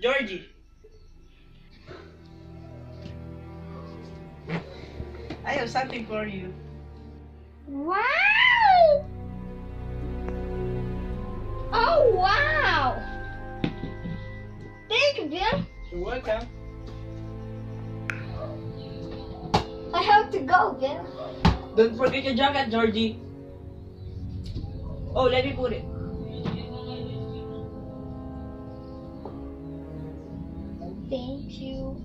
Georgie. I have something for you. Wow! Oh, wow! Thank you, Bill. You're welcome. I have to go, Bill. Don't forget your jacket, Georgie. Oh, let me put it. Thank you.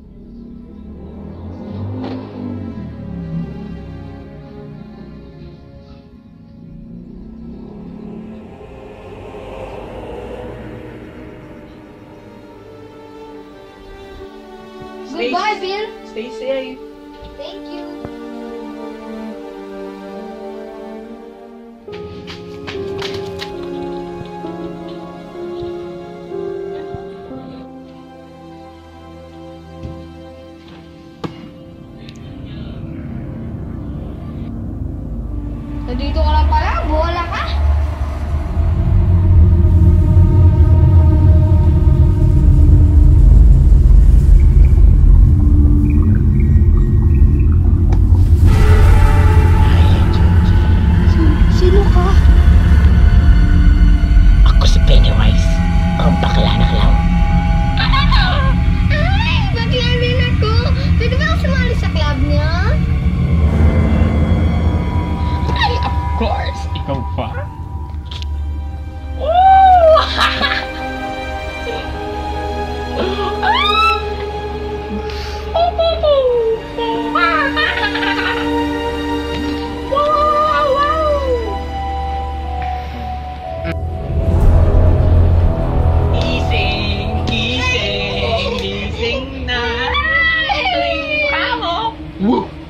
Stay- Goodbye, Bill. Stay safe. Thank you. Nandito ka lang pala, bola ka. acampar. Woo!